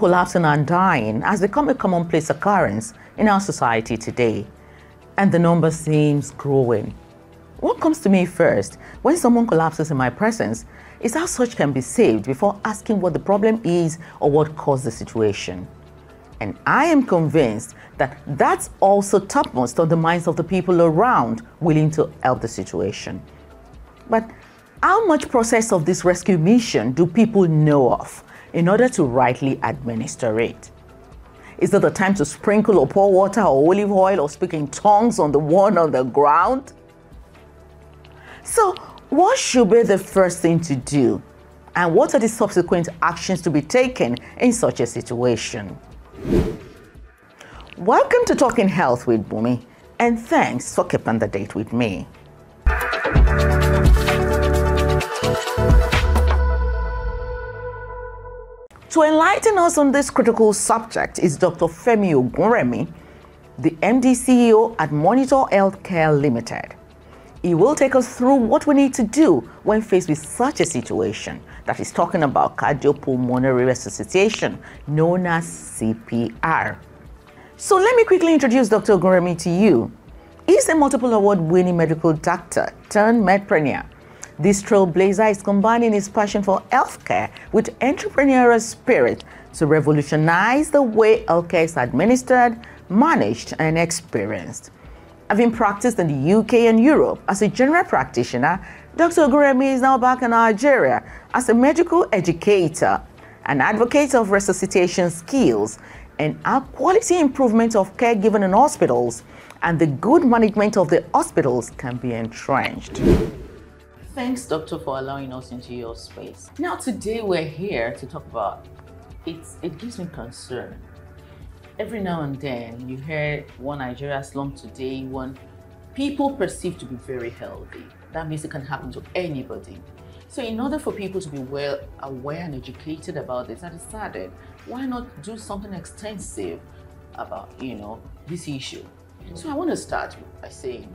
Collapsing and dying has become a commonplace occurrence in our society today, and the number seems growing. What comes to me first when someone collapses in my presence is how such can be saved before asking what the problem is or what caused the situation. And I am convinced that that's also topmost on the minds of the people around willing to help the situation. But how much process of this rescue mission do people know of in order to rightly administer it? Is it the time to sprinkle or pour water or olive oil or speak in tongues on the one on the ground? So, what should be the first thing to do? And what are the subsequent actions to be taken in such a situation? Welcome to Talking Health with Bumi, and thanks for keeping the date with me. To enlighten us on this critical subject is Dr. Femi Ogunremi, the MD CEO at Monitor Healthcare Limited. He will take us through what we need to do when faced with such a situation that is talking about cardiopulmonary resuscitation, known as CPR. So let me quickly introduce Dr. Ogunremi to you. He's a multiple award winning medical doctor turned medpreneur this trailblazer is combining his passion for healthcare with entrepreneurial spirit to revolutionize the way healthcare is administered, managed, and experienced. Having practiced in the UK and Europe as a general practitioner, Dr. Ogunremi is now back in Nigeria as a medical educator, an advocate of resuscitation skills, and a quality improvement of care given in hospitals, and the good management of the hospitals can be entrenched. Thanks, Doctor, for allowing us into your space. Now, today we're here to talk about it's, it gives me concern. Every now and then you hear one Nigeria slum today, one people perceive to be very healthy. That means it can happen to anybody. So, in order for people to be well aware and educated about this, I decided why not do something extensive about you know this issue. So, I want to start by saying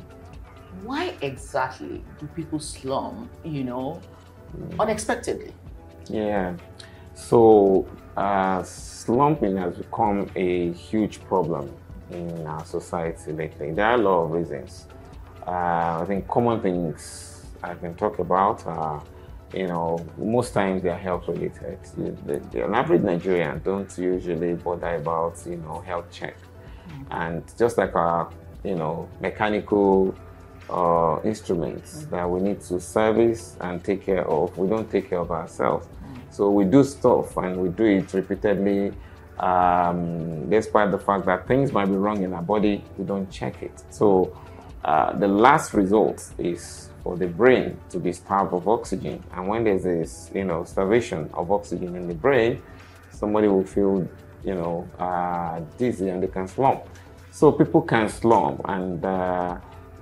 why exactly do people slum, you know, unexpectedly? Yeah. So, uh, slumping has become a huge problem in our society lately. There are a lot of reasons. Uh, I think common things I can talk about are, you know, most times they are health related. The, the, the, an average Nigerian don't usually bother about, you know, health check. Mm-hmm. And just like our, you know, mechanical uh, instruments mm-hmm. that we need to service and take care of. We don't take care of ourselves. So we do stuff and we do it repeatedly. Um, despite the fact that things might be wrong in our body, we don't check it. So uh, the last result is for the brain to be starved of oxygen. And when there's this, you know, starvation of oxygen in the brain, somebody will feel, you know, uh, dizzy and they can slump. So people can slump and uh,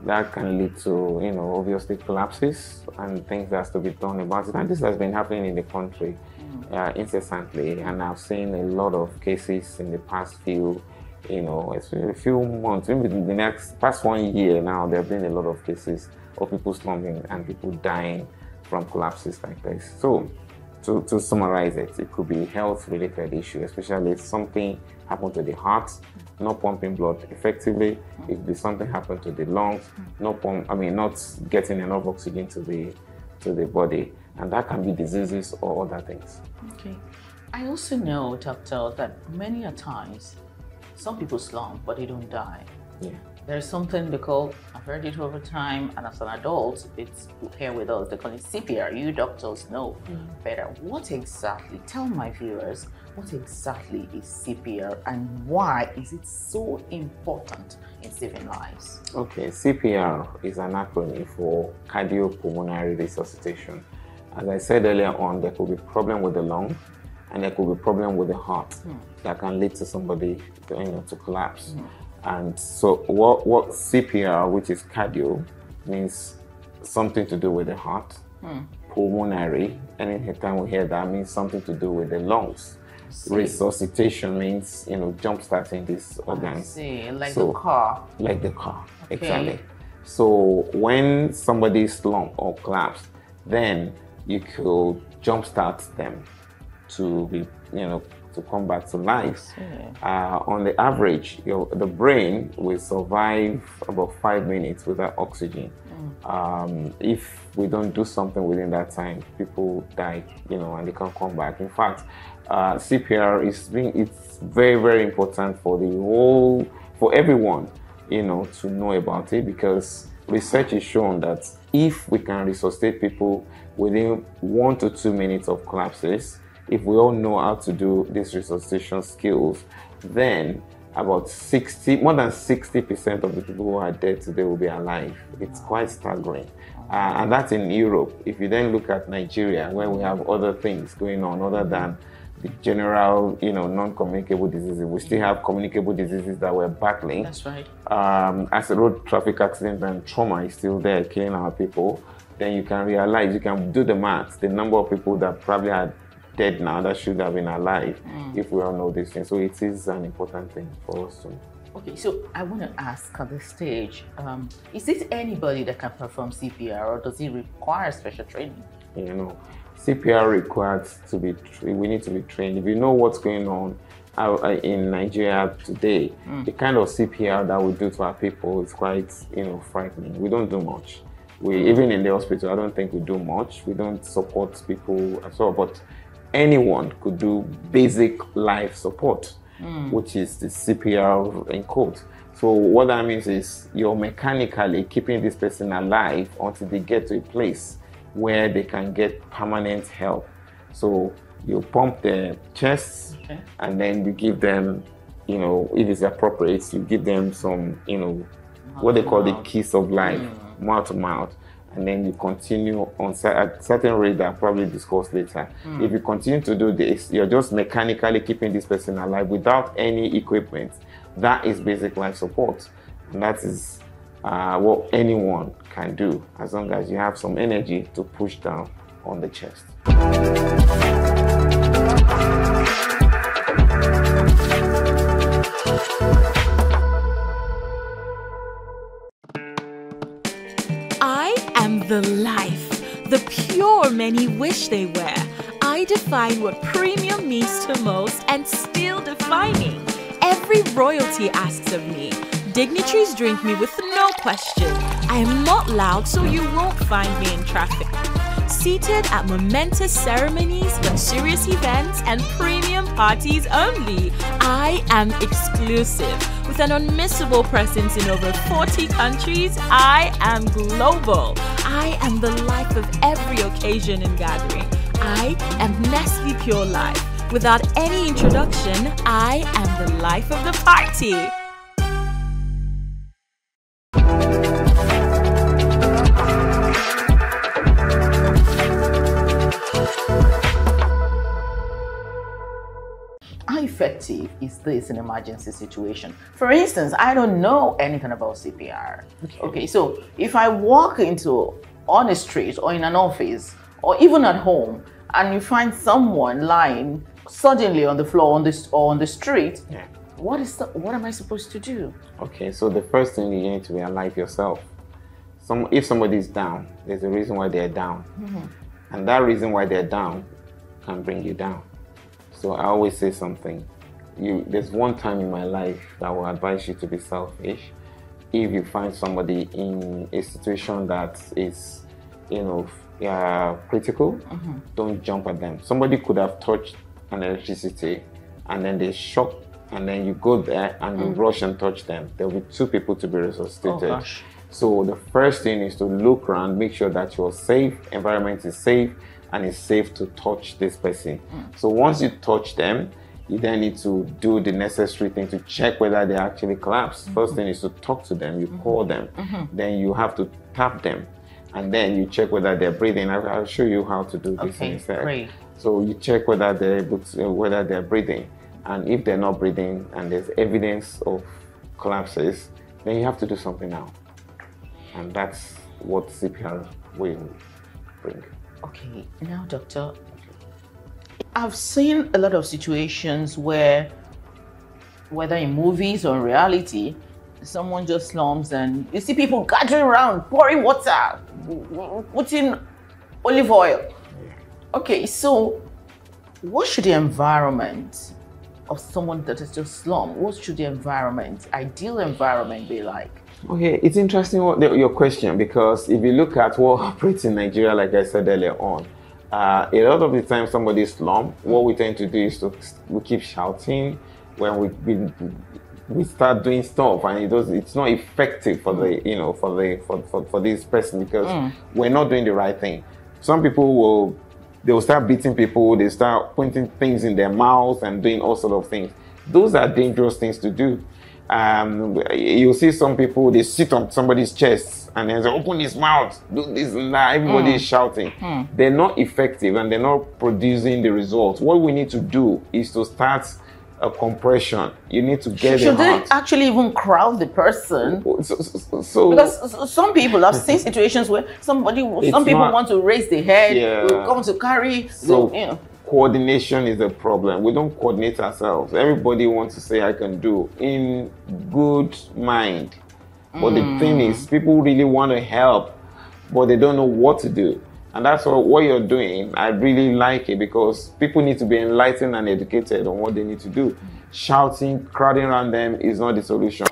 that can lead to, you know, obviously collapses and things that has to be done about it. And this has been happening in the country mm. uh, incessantly. And I've seen a lot of cases in the past few, you know, a few months, maybe the next past one year now, there have been a lot of cases of people slumping and people dying from collapses like this. So, to, to summarize it, it could be health related issue, especially if something happened to the heart, not pumping blood effectively. If there's something happened to the lungs, not pump, I mean, not getting enough oxygen to the to the body, and that can be diseases or other things. Okay. I also know, doctor, that many a times some people slump, but they don't die. Yeah. There's something they call, I've heard it over time, and as an adult, it's here with us. They call it CPR. You doctors know mm. better. What exactly, tell my viewers, what exactly is CPR and why is it so important in saving lives? Okay, CPR is an acronym for cardiopulmonary resuscitation. As I said earlier on, there could be problem with the lung and there could be problem with the heart mm. that can lead to somebody you know, to collapse. Mm. And so what, what CPR, which is cardio, means something to do with the heart. Hmm. Pulmonary, anytime we hear that means something to do with the lungs. Resuscitation means, you know, jump starting these organs. see, like so, the car. Like the car, okay. exactly. So when somebody slump or collapse, then you could jumpstart them to be you know, to come back to life. Uh, on the average, your, the brain will survive about five minutes without oxygen. Um, if we don't do something within that time, people die, you know, and they can't come back. In fact, uh, CPR is being, it's very, very important for the whole, for everyone, you know, to know about it because research has shown that if we can resuscitate people within one to two minutes of collapses, if we all know how to do these resuscitation skills, then about 60, more than 60% of the people who are dead today will be alive. It's quite staggering. Uh, and that's in Europe. If you then look at Nigeria, where we have other things going on other than the general, you know, non-communicable diseases, we still have communicable diseases that we're battling. That's right. Um, as a road traffic accident and trauma is still there killing our people, then you can realize, you can do the math, the number of people that probably are dead now that should have been alive if we all know these things. So it is an important thing for us to Okay, so I want to ask at this stage, um, is it anybody that can perform CPR or does it require special training? you know cpr requires to be we need to be trained. If you know what's going on uh, in nigeria today the kind of cpr that we do to our people is quite you know frightening. We don't do much. We even in the hospital i don't think we do much. We don't support people at all but anyone could do basic life support hmm. which is the cpr in quote so what that means is you're mechanically keeping this person alive until they get to a place where they can get permanent help. So you pump their chest Okay. and then you give them, you know, if it's appropriate, you give them some, you know, what they call the kiss of life, hmm. mouth to mouth. And then you continue on at certain rate that I'll probably discuss later. If you continue to do this, you're just mechanically keeping this person alive without any equipment. That is basic life support. And that is uh, what anyone can do as long as you have some energy to push down on the chest. The life, the pure many wish they were. I define what premium means to most and still defining. Every royalty asks of me. Dignitaries drink me with no question. I am not loud, so you won't find me in traffic. Seated at momentous ceremonies, luxurious events, and premium parties only. I am exclusive. With an unmissable presence in over 40 countries, I am global. I am the life of every occasion and gathering. I am Nestle Pure Life. Without any introduction, I am the life of the party. Effective is this in an emergency situation? For instance, I don't know anything about CPR. Okay, so if I walk into on a street or in an office or even at home and you find someone lying suddenly on the floor on this or on the street, Yeah. what is the, what am I supposed to do? Okay, so the first thing you need to be alive yourself. Some, if somebody's down, there's a reason why they're down. Mm-hmm. And that reason why they're down can bring you down. So I always say something. You, there's one time in my life that I will advise you to be selfish. If you find somebody in a situation that is, you know, uh, critical, don't jump at them. Somebody could have touched an electricity and then they shock and then you go there and you rush and touch them. There will be two people to be resuscitated. Oh. So the first thing is to look around, make sure that your safe environment is safe and it's safe to touch this person. So once you touch them, you then need to do the necessary thing to check whether they actually collapsed. First mm-hmm. thing is to talk to them, you mm-hmm. call them, mm-hmm. then you have to tap them, and then you check whether they're breathing. I'll, I'll show you how to do this Okay, instead. great. So you check whether they're able to, uh, whether they're breathing, and if they're not breathing and there's evidence of collapses, then you have to do something now, and that's what CPR will bring. Okay, now, doctor, I've seen a lot of situations where, whether in movies or in reality, someone just slumps and you see people gathering around, pouring water, putting olive oil. Okay, so what should the environment of someone that is just slum, what should the environment, ideal environment be like? Okay, it's interesting what the, your question because if you look at what operates in Nigeria, like I said earlier on, uh, a lot of the time somebody is slum, what we tend to do is to we keep shouting when we, we we start doing stuff and it does it's not effective for the you know for the for, for, for this person because Mm. we're not doing the right thing. Some people will they will start beating people they start pointing things in their mouths and doing all sort of things. Those are dangerous things to do um, you'll see some people they sit on somebody's chest and then they open his mouth do this and that everybody Mm. is shouting they're not effective and they're not producing the results what we need to do is to start a compression you need to get should they actually even crowd the person? so, so, so- Because some people have seen situations where somebody, some people not- want to raise the head, Yeah. come to carry, So you know. Coordination is a problem. We don't coordinate ourselves. Everybody wants to say I can do in good mind. But the mm. thing is, people really want to help, but they don't know what to do. And that's what, what you're doing. I really like it because people need to be enlightened and educated on what they need to do. Shouting, crowding around them is not the solution.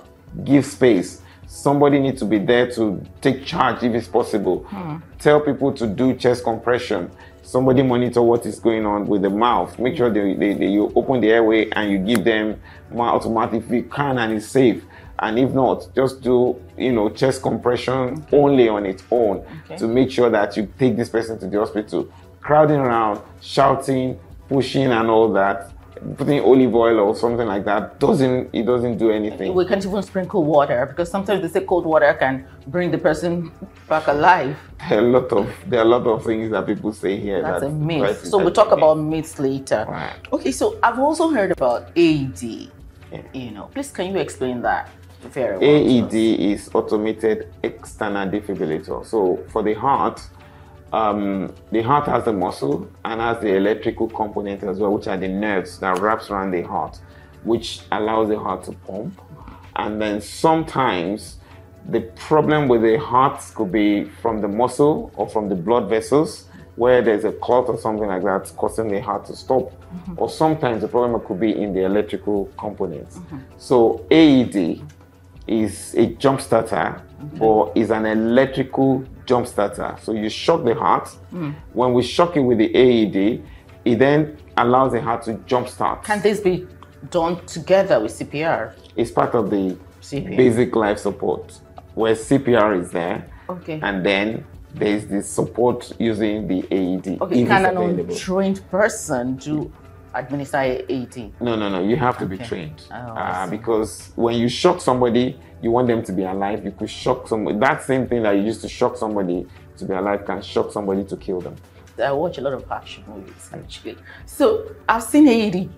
Give space. Somebody needs to be there to take charge if it's possible. Hmm. Tell people to do chest compression. Somebody monitor what is going on with the mouth. Make sure they, they, they- you open the airway and you give them mouth automatic if you can and it's safe. And if not, just do you know chest compression only on its own Okay. to make sure that you take this person to the hospital. Crowding around, shouting, pushing, and all that, putting olive oil or something like that doesn't it doesn't do anything. We can't even sprinkle water because sometimes they say cold water can bring the person back alive. There are a lot of there are a lot of things that people say here. That's a that myth. So we'll talk about myths later. Right. Okay, so I've also heard about AED. Yeah. You know, please can you explain that very well? AED is automated external defibrillator. So for the heart, um, the heart has the muscle and has the electrical component as well, which are the nerves that wraps around the heart, which allows the heart to pump. And then sometimes the problem with the heart could be from the muscle or from the blood vessels, where there's a clot or something like that causing the heart to stop. Mm-hmm. Or sometimes the problem could be in the electrical components. Mm-hmm. So AED is a jump starter mm-hmm. or is an electrical jump starter. So you shock the heart. When we shock it with the AED, it then allows the heart to jump start. Can this be done together with CPR? It's part of the CPR. basic life support where CPR is there. Okay. And then there's the support using the AED. Okay, can an untrained person do administer AED? No, no, no. You have to be trained Oh, uh, because when you shock somebody, you want them to be alive. You could shock somebody. That same thing that you used to shock somebody to be alive can shock somebody to kill them. I watch a lot of action movies actually. So I've seen AED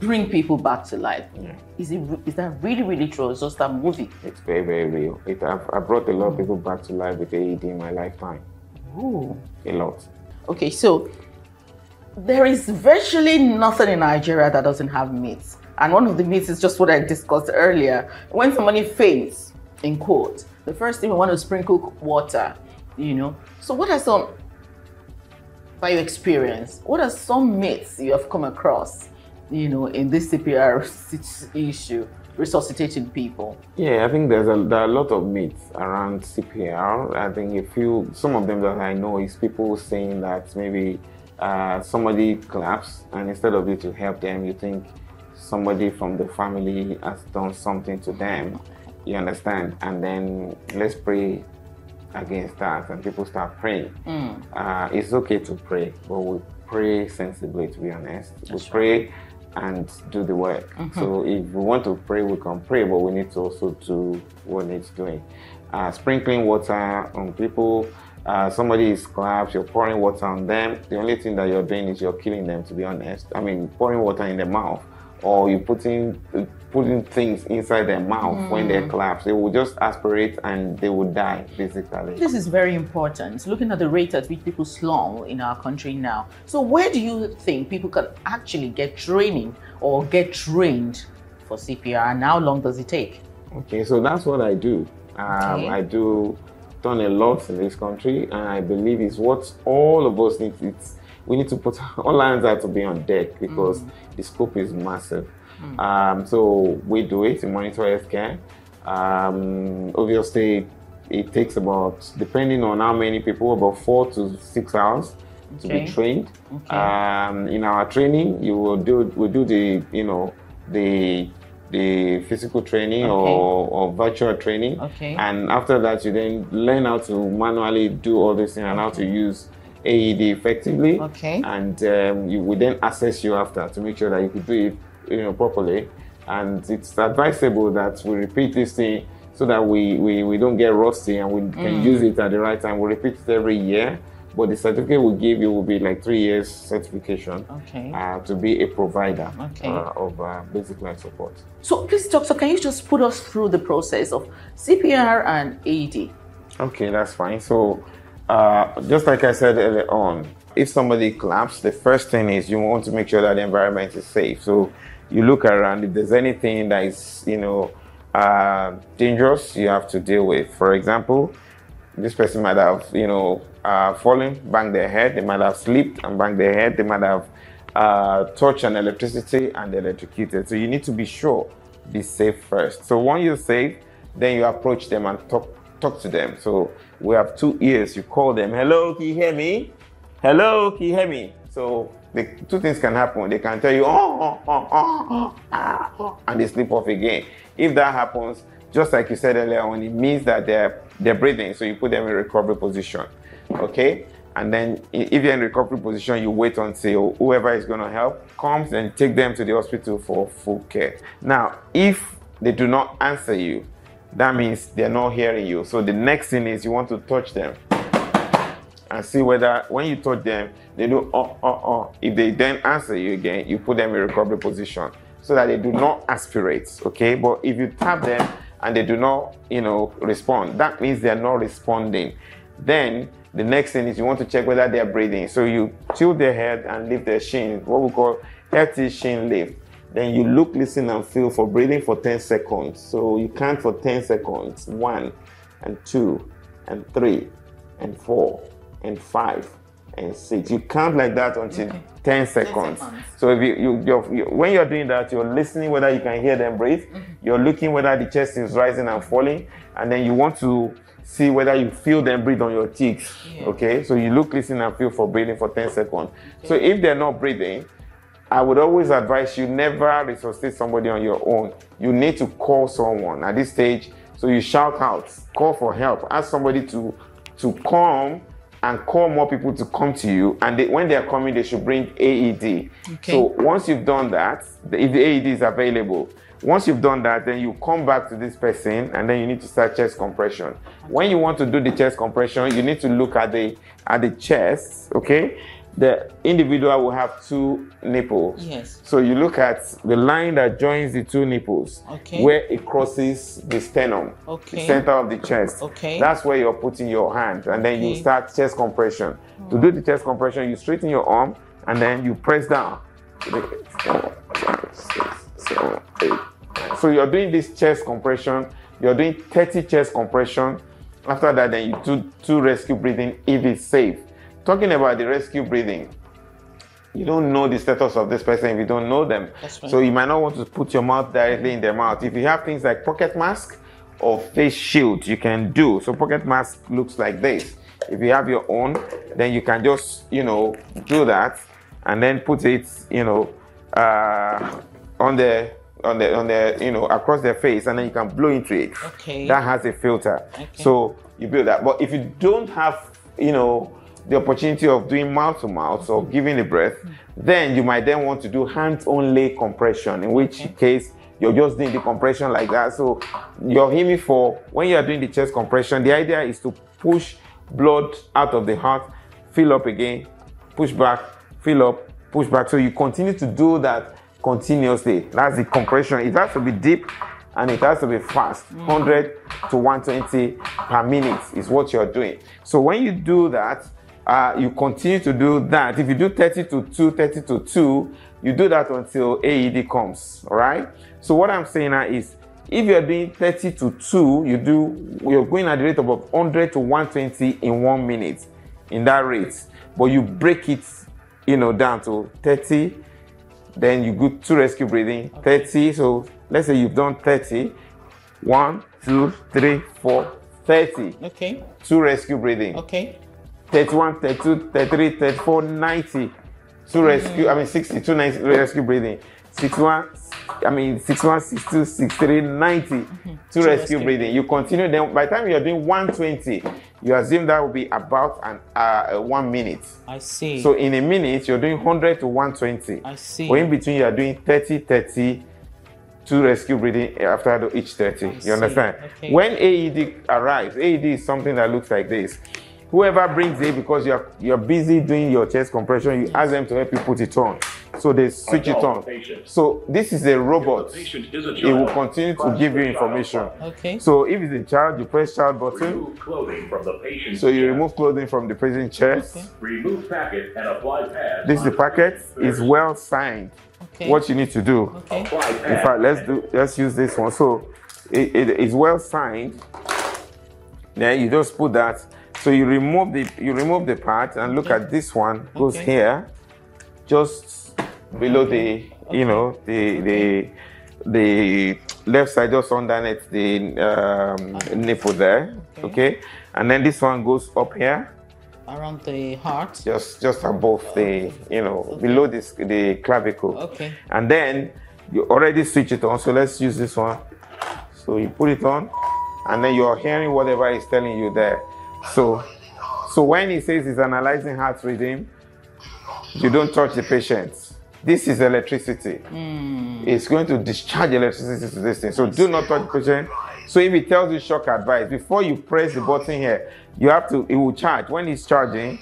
bring people back to life. Yeah. Is it is that really really true? It's just a movie? It's very, very real. It, I've, I brought a lot of people back to life with AED in my lifetime. Ooh. A lot. Okay, so there is virtually nothing in Nigeria that doesn't have myths. And one of the myths is just what I discussed earlier. When somebody faints, in quote, the first thing we want to sprinkle water, you know. So what are some by your experience, what are some myths you have come across, you know, in this CPR issue, resuscitating people? Yeah, I think there's a there are a lot of myths around CPR. I think a few, some of them that I know is people saying that maybe uh, somebody collapsed and instead of you to help them, you think somebody from the family has done something to them. You understand? And then let's pray against that, and people start praying. Uh, it's okay to pray, but we pray sensibly. To be honest, we pray and do the work. So if we want to pray, we can pray, but we need to also do what needs doing. Uh, sprinkling water on people. Uh, somebody is collapsed, you're pouring water on them. The only thing that you're doing is you're killing them. To be honest, I mean, pouring water in their mouth, or you putting putting things inside their mouth when they collapse. They will just aspirate and they will die, basically. This is very important. Looking at the rate at which people slum in our country now. So, where do you think people can actually get training or get trained for CPR, and how long does it take? Okay, so that's what I do. Um, Okay. I do done a lot in this country, and I believe it's what all of us need. It's we need to put all hands have to be on deck because the scope is massive. Um, so we do it in monitor healthcare. Um, obviously, it takes about, depending on how many people, about four to six hours to be trained. Okay. Um, in our training, you will do we do the you know the the physical training or, or virtual training. Okay. And after that, you then learn how to manually do all this thing and how to use AED effectively. Okay. And um, you will then assess you after to make sure that you could do it you know properly. And it's advisable that we repeat this thing so that we, we, we don't get rusty and we Mm. can use it at the right time. We repeat it every year. But the certificate we give you will be like three years certification Okay. uh, to be a provider Okay. uh, of uh, basic life support. So please, doctor, can you just put us through the process of CPR and AED? Okay, that's fine. So, uh, just like I said earlier on, if somebody claps, the first thing is you want to make sure that the environment is safe. So, you look around. If there's anything that is, you know, uh, dangerous, you have to deal with. For example, this person might have, you know, uh, fallen, banged their head. They might have slipped and banged their head. They might have uh, touched an electricity and electrocuted. So you need to be sure, be safe first. So once you're safe, then you approach them and talk talk to them. So we have two ears. You call them, hello, can you hear me? Hello, can you hear me? So the two things can happen. They can tell you, oh, oh, oh, oh, oh, oh, and they slip off again. If that happens, just like you said earlier on, it means that they're they're breathing. So you put them in recovery position. Okay? And then if you're in recovery position, you wait until whoever is going to help comes and take them to the hospital for full care. Now, if they do not answer you, that means they're not hearing you. So the next thing is you want to touch them and see whether when you touch them, they do oh oh oh. If they then answer you again, you put them in recovery position so that they do not aspirate. Okay, but if you tap them and they do not, you know, respond, that means they are not responding. Then the next thing is you want to check whether they are breathing. So you tilt their head and lift their shin, what we call healthy chin lift. Then you look, listen, and feel for breathing for 10 seconds. So you count for 10 seconds. One, and two, and three, and four, and five, and six. You count like that until 10 seconds. seconds. So if you, you you're, you when you're doing that, you're listening whether you can hear them breathe. Mm-hmm. You're looking whether the chest is rising and falling, and then you want to see whether you feel them breathe on your cheeks. Yeah. Okay, so you look, listen, and feel for breathing for 10 seconds. So if they're not breathing, I would always advise you never resuscitate somebody on your own. You need to call someone at this stage. So you shout out, call for help, ask somebody to to come and call more people to come to you. And they, when they are coming, they should bring AED. Okay. So once you've done that, if the AED is available, once you've done that, then you come back to this person and then you need to start chest compression. When you want to do the chest compression, you need to look at the at the chest, okay? The individual will have two nipples. Yes. So you look at the line that joins the two nipples, Okay. where it crosses the sternum, Okay. the center of the chest. Okay. That's where you're putting your hand, and then you start chest compression. To do the chest compression, you straighten your arm, and then you press down. Four, five, six, seven, eight, nine. So you're doing this chest compression. You're doing 30 chest compression. After that, then you do two rescue breathing if it's safe. Talking about the rescue breathing, you don't know the status of this person if you don't know them. Right. So you might not want to put your mouth directly in their mouth. If you have things like pocket mask or face shield, you can do. So pocket mask looks like this. If you have your own, then you can just, you know, do that and then put it, you know, uh, on the on the on the you know across their face and then you can blow into it. Okay. That has a filter. Okay. So you build that. But if you don't have, you know, the opportunity of doing mouth to mouth or mm-hmm. giving the breath, then you might then want to do hand only compression, in which case you're just doing the compression like that. So you're aiming for when you are doing the chest compression, the idea is to push blood out of the heart, fill up again, push back, fill up, push back. So you continue to do that continuously. That's the compression. It has to be deep and it has to be fast mm-hmm. 100 to 120 per minute is what you're doing so when you do that uh, you continue to do that if you do 30 to 2 30 to 2 you do that until aed comes all right so what i'm saying now is if you're doing 30 to 2 you do you're going at the rate of 100 to 120 in one minute in that rate but you break it you know, down to 30. Then you go to rescue breathing, 30. So let's say you've done 30. One, two, three, four, 30. Okay. Two rescue breathing. Okay. 31, 32, 33, 34, 90. Two rescue, I mean 62, 90 rescue breathing. 61, I mean 61, 62, 63, 90. Two rescue, rescue breathing. You continue, then by the time you're doing 120, you assume that will be about an uh, one minute. I see. So in a minute, you're doing 100 to 120. I see. Or in between, you are doing 30, 30, two rescue breathing after each 30. you see. understand? Okay. When AED arrives, AED is something that looks like this. Whoever brings it because you're you're busy doing your chest compression, you ask them to help you put it on. So they switch it on. So this is a robot. Patient is a It will continue to give you information. okay. So if it's a child, you press child button. Remove clothing from the patient's So you chest. remove clothing from the patient chest. Remove packet and apply pads. This is the packet. It's well signed. Okay. What you need to do. Okay. In fact, let's do let's use this one. So it, it is well signed. Then you just put that. So you remove the you remove the part and look at this one goes Okay. here, just below the you know the the the left side just underneath the um, nipple there. Okay. and then this one goes up here Around the heart. just just above the you know below this the clavicle Okay. and then you already switch it on so let's use this one so you put it on and then you're hearing whatever is telling you there so so when he says he's analyzing heart rhythm you don't touch the patient this is electricity hmm. it's going to discharge electricity to this thing so do not touch the patient so if he tells you shock advice before you press the button here you have to it will charge when it's charging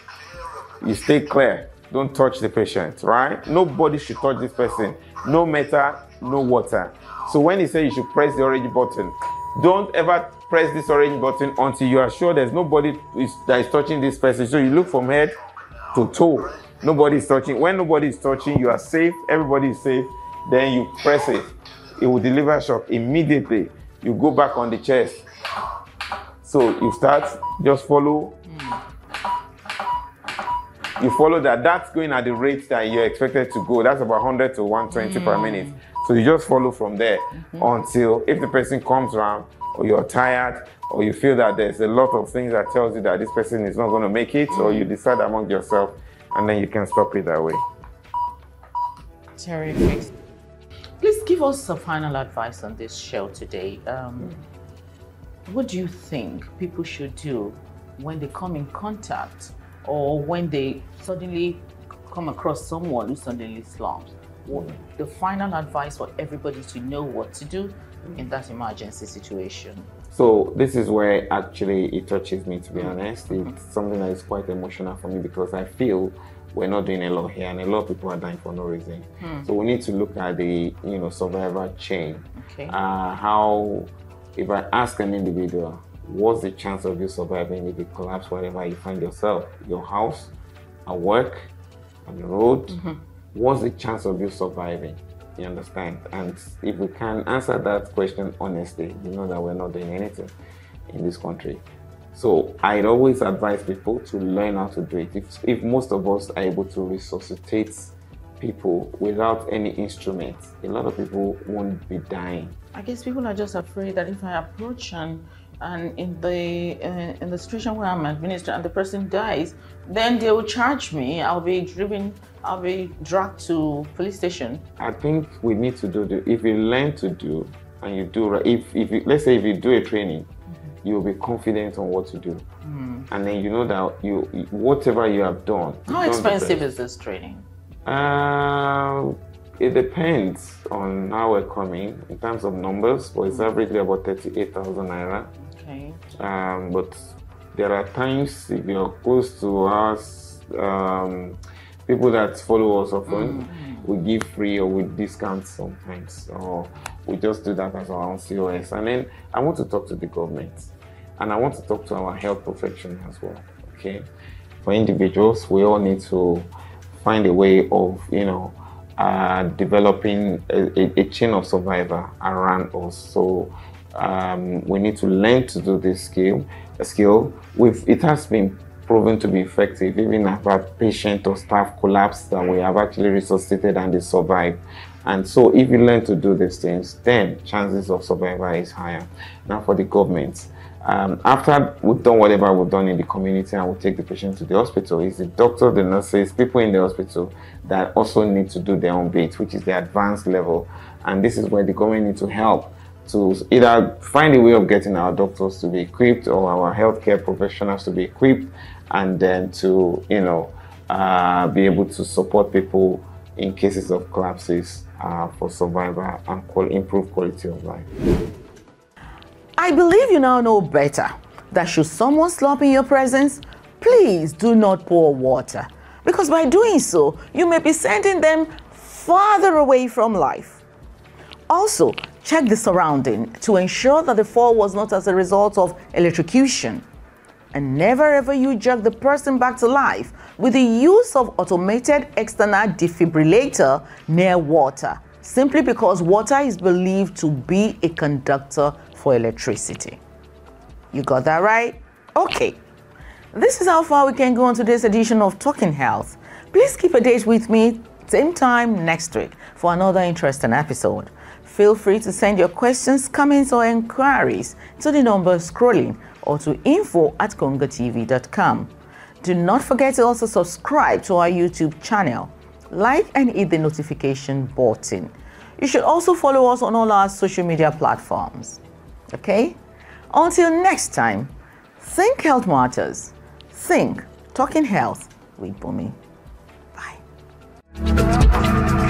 you stay clear. Don't touch the patient, right? Nobody should touch this person. No metal, no water. So when he says you should press the orange button, don't ever press this orange button until you are sure there's nobody is, that is touching this person. So you look from head to toe. Nobody is touching. When nobody is touching, you are safe. Everybody is safe. Then you press it. It will deliver shock immediately. You go back on the chest. So you start, just follow you follow that. That's going at the rate that you're expected to go. That's about 100 to 120 per mm. minute. So you just follow from there until if the person comes around or you're tired or you feel that there's a lot of things that tells you that this person is not going to make it or you decide among yourself and then you can stop it that way. Terrific. Please give us a final advice on this show today. Um, what do you think people should do when they come in contact or when they suddenly come across someone who suddenly slumps? What, the final advice for everybody to know what to do in that emergency situation. So this is where actually it touches me to be honest. It's something that is quite emotional for me because I feel we're not doing a lot here and a lot of people are dying for no reason. So we need to look at the you know survivor chain. Okay. Uh, how if I ask an individual, what's the chance of you surviving if you collapse wherever you find yourself? Your house, at work, on the road, what's the chance of you surviving? You understand? And if we can answer that question honestly, you know that we're not doing anything in this country. So I'd always advise people to learn how to do it. If, if most of us are able to resuscitate people without any instruments, a lot of people won't be dying. I guess people are just afraid that if I approach and and in the uh, in the situation where I'm administering and the person dies, then they will charge me. I'll be driven. I'll be dragged to police station. I think we need to do the if you learn to do and you do right. If if you, let's say if you do a training, you'll be confident on what to do, and then you know that you whatever you have done. How expensive is this training? Uh, it depends on how we're coming in terms of numbers, but it's averagely about thirty-eight thousand naira. Okay. Um, but there are times if you're close to us, um, people that follow us often, we give free or we discount sometimes, or we just do that as our own COS. And then I want to talk to the government, and I want to talk to our health profession as well. Okay, for individuals, we all need to find a way of, you know, uh, developing a, a, a chain of survivor around us. So um, we need to learn to do this skill. Skill. We've, it has been proven to be effective. Even if patient or staff collapse, that we have actually resuscitated and they survive. And so if you learn to do these things, then chances of survival is higher. Now for the government, um, after we've done whatever we've done in the community and we take the patient to the hospital, it's the doctor, the nurses, people in the hospital that also need to do their own bit, which is the advanced level. And this is where the government needs to help to either find a way of getting our doctors to be equipped or our healthcare professionals to be equipped and then to, you know, uh, be able to support people in cases of collapses uh, for survival and improve quality of life. I believe you now know better that should someone slump in your presence, please do not pour water. Because by doing so, you may be sending them farther away from life. Also, check the surrounding to ensure that the fall was not as a result of electrocution. And never ever you jerk the person back to life with the use of automated external defibrillator near water, simply because water is believed to be a conductor for electricity. You got that right? Okay. This is how far we can go on today's edition of Talking Health. Please keep a date with me same time next week for another interesting episode. Feel free to send your questions, comments, or inquiries to the number scrolling or to info at kongatv.com. Do not forget to also subscribe to our YouTube channel, like and hit the notification button. You should also follow us on all our social media platforms. Okay? Until next time, think health matters. Think talking health with Bumi. Bye.